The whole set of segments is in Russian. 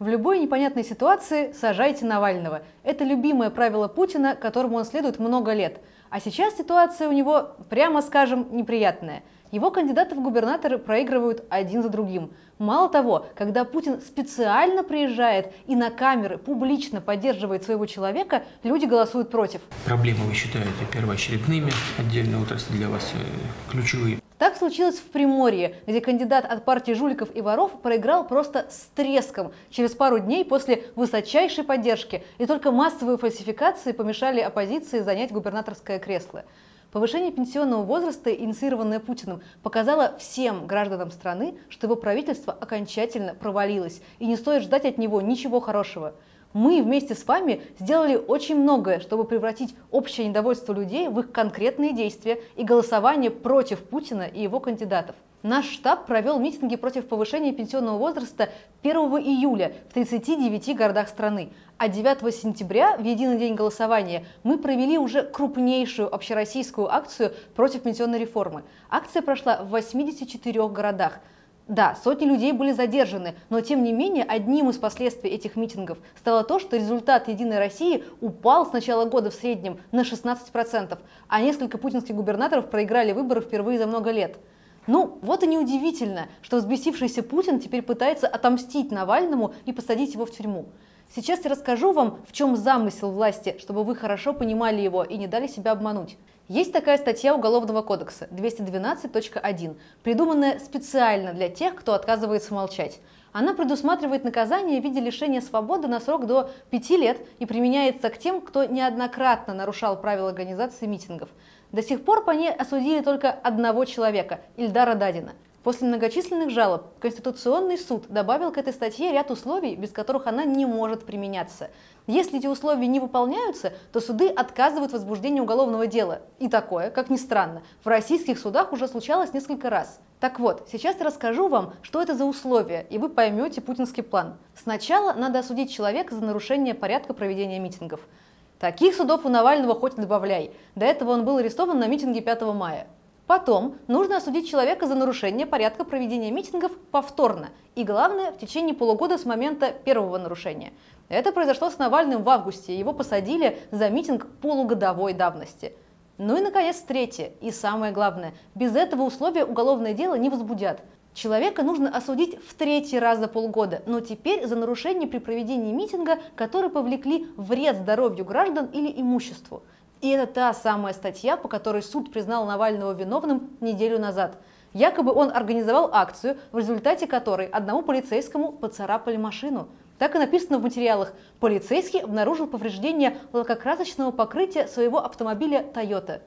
В любой непонятной ситуации сажайте Навального. Это любимое правило Путина, которому он следует много лет. А сейчас ситуация у него, прямо скажем, неприятная. Его кандидаты в губернаторы проигрывают один за другим. Мало того, когда Путин специально приезжает и на камеры публично поддерживает своего человека, люди голосуют против. Проблемы вы считаете первоочередными, отдельные отрасли для вас э, ключевые? Так случилось в Приморье, где кандидат от партии жуликов и воров проиграл просто с треском через пару дней после высочайшей поддержки, и только массовые фальсификации помешали оппозиции занять губернаторское кресло. Повышение пенсионного возраста, инициированное Путиным, показало всем гражданам страны, что его правительство окончательно провалилось, и не стоит ждать от него ничего хорошего. Мы вместе с вами сделали очень многое, чтобы превратить общее недовольство людей в их конкретные действия и голосование против Путина и его кандидатов. Наш штаб провел митинги против повышения пенсионного возраста 1 июля в 39 городах страны, а 9 сентября, в единый день голосования, мы провели уже крупнейшую общероссийскую акцию против пенсионной реформы. Акция прошла в 84 городах. Да, сотни людей были задержаны, но тем не менее одним из последствий этих митингов стало то, что результат «Единой России» упал с начала года в среднем на 16%, а несколько путинских губернаторов проиграли выборы впервые за много лет. Ну, вот и неудивительно, что взбесившийся Путин теперь пытается отомстить Навальному и посадить его в тюрьму. Сейчас я расскажу вам, в чем замысел власти, чтобы вы хорошо понимали его и не дали себя обмануть. Есть такая статья Уголовного кодекса 212.1, придуманная специально для тех, кто отказывается молчать. Она предусматривает наказание в виде лишения свободы на срок до 5 лет и применяется к тем, кто неоднократно нарушал правила организации митингов. До сих пор по ней осудили только одного человека – Ильдара Дадина – После многочисленных жалоб Конституционный суд добавил к этой статье ряд условий, без которых она не может применяться. Если эти условия не выполняются, то суды отказывают в возбуждении уголовного дела. И такое, как ни странно, в российских судах уже случалось несколько раз. Так вот, сейчас я расскажу вам, что это за условия, и вы поймете путинский план. Сначала надо осудить человека за нарушение порядка проведения митингов. Таких судов у Навального хоть добавляй. До этого он был арестован на митинге 5 мая. Потом нужно осудить человека за нарушение порядка проведения митингов повторно. И главное, в течение полугода с момента первого нарушения. Это произошло с Навальным в августе. Его посадили за митинг полугодовой давности. Ну и, наконец, третье и самое главное. Без этого условия уголовное дело не возбудят. Человека нужно осудить в третий раз за полгода, но теперь за нарушение при проведении митинга, которые повлекли вред здоровью граждан или имуществу. И это та самая статья, по которой суд признал Навального виновным неделю назад. Якобы он организовал акцию, в результате которой одному полицейскому поцарапали машину. Так и написано в материалах. Полицейский обнаружил повреждение лакокрасочного покрытия своего автомобиля Toyota.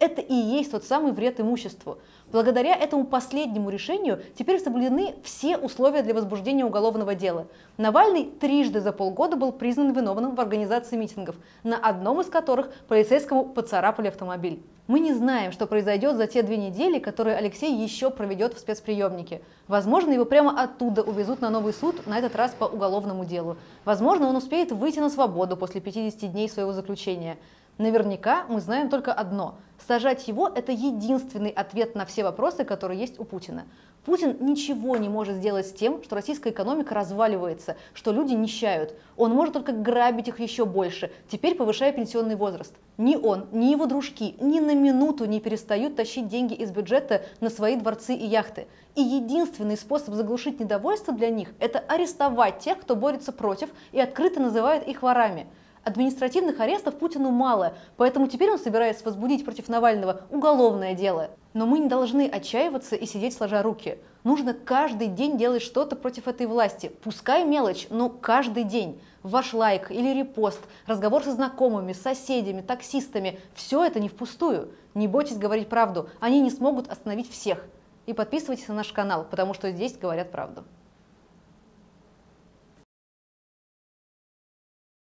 Это и есть тот самый вред имуществу. Благодаря этому последнему решению теперь соблюдены все условия для возбуждения уголовного дела. Навальный трижды за полгода был признан виновным в организации митингов, на одном из которых полицейскому поцарапали автомобиль. Мы не знаем, что произойдет за те две недели, которые Алексей еще проведет в спецприемнике. Возможно, его прямо оттуда увезут на новый суд, на этот раз по уголовному делу. Возможно, он успеет выйти на свободу после 50 дней своего заключения. Наверняка мы знаем только одно. Сажать его – это единственный ответ на все вопросы, которые есть у Путина. Путин ничего не может сделать с тем, что российская экономика разваливается, что люди нищают. Он может только грабить их еще больше, теперь повышая пенсионный возраст. Ни он, ни его дружки ни на минуту не перестают тащить деньги из бюджета на свои дворцы и яхты. И единственный способ заглушить недовольство для них – это арестовать тех, кто борется против и открыто называет их ворами – Административных арестов Путину мало, поэтому теперь он собирается возбудить против Навального уголовное дело. Но мы не должны отчаиваться и сидеть сложа руки. Нужно каждый день делать что-то против этой власти. Пускай мелочь, но каждый день. Ваш лайк или репост, разговор со знакомыми, соседями, таксистами – все это не впустую. Не бойтесь говорить правду, они не смогут остановить всех. И подписывайтесь на наш канал, потому что здесь говорят правду.